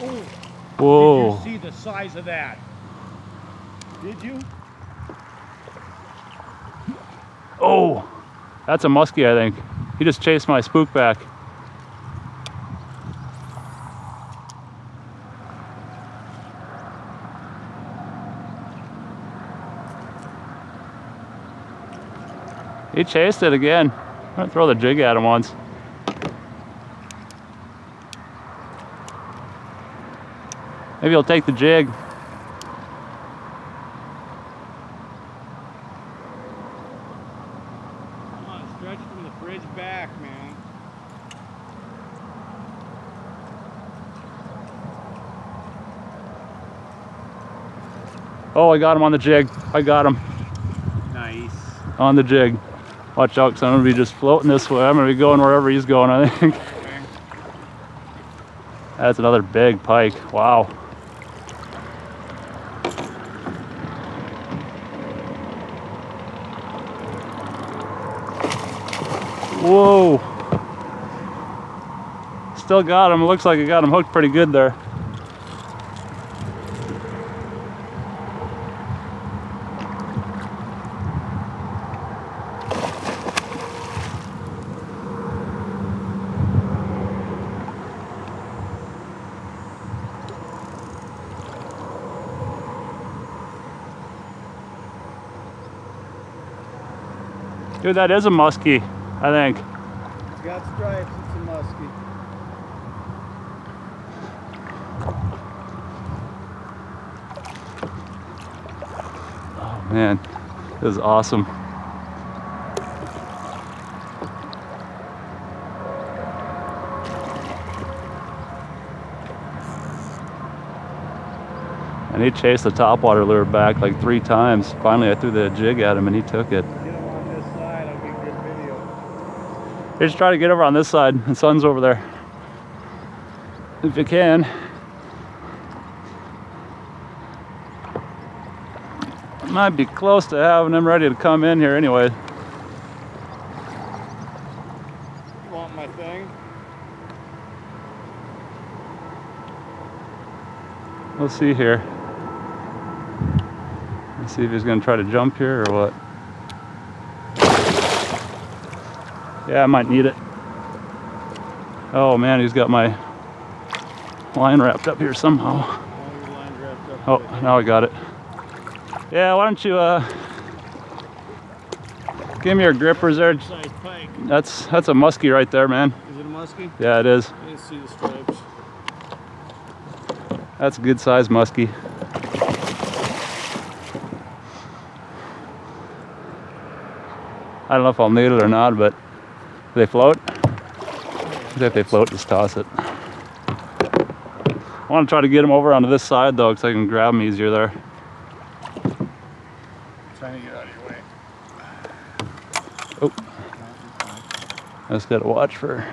Whoa. Did you see the size of that? Did you? Oh, that's a muskie, I think. He just chased my spook back. He chased it again. I'm gonna throw the jig at him once. Maybe I'll take the jig. Come on, stretch from the bridge back, man. Oh, I got him on the jig. I got him Nice. on the jig. Watch out, because I'm gonna be just floating this way. I'm gonna be going wherever he's going, I think. That's another big pike. Wow. Whoa. Still got him. Looks like I got him hooked pretty good there. Dude, that is a muskie, I think. It's got stripes. It's a muskie. Oh man, this is awesome. And he chased the topwater lure back like three times. Finally, I threw the jig at him and he took it. Get him on this side. I'll get good video. Just try to get over on this side. The sun's over there. If you can. Might be close to having him ready to come in here anyway. You want my thing? We'll see here. Let's see if he's gonna try to jump here or what. Yeah, I might need it. Oh man, he's got my line wrapped up here somehow. All your lines wrapped up. Oh, now I got it. Yeah, why don't you uh give me your grippers there. Good sized pike. That's that's a muskie right there, man. Is it a muskie? Yeah, it is. You see the stripes. That's a good size muskie. I don't know if I'll need it or not, but do they float? If they float, just toss it. I want to try to get them over onto this side though, because I can grab them easier there. trying to get out of your way. Oh, I just gotta watch for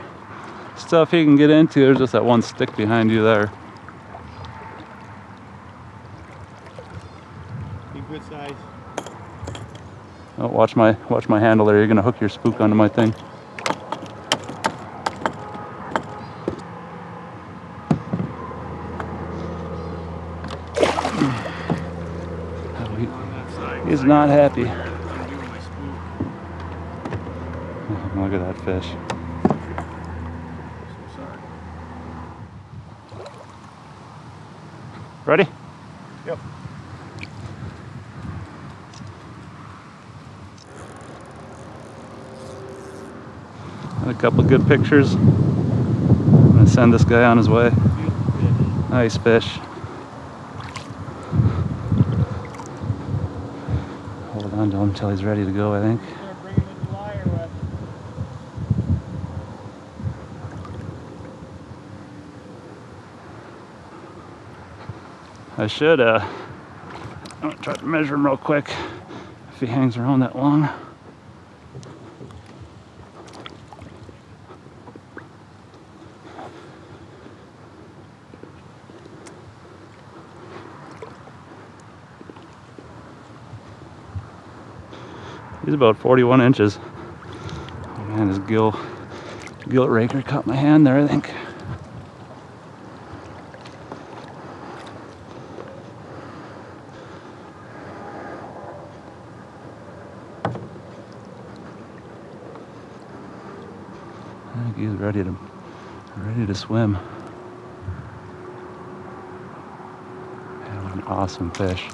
stuff he can get into. There's just that one stick behind you there. Be good size. Oh, watch my watch my handle there. You're gonna hook your spook onto my thing. Oh, he- On that side. He's not happy. I'm doing my spook. Look at that fish. Ready? Yep. Got a couple good pictures. I'm gonna send this guy on his way. Nice fish. On to him until he's ready to go, I think. I should, uh, I'm gonna try to measure him real quick if he hangs around that long. He's about 41 inches. Oh, man, his gill, gill raker caught my hand there, I think. I think he's ready to, ready to swim. An awesome fish.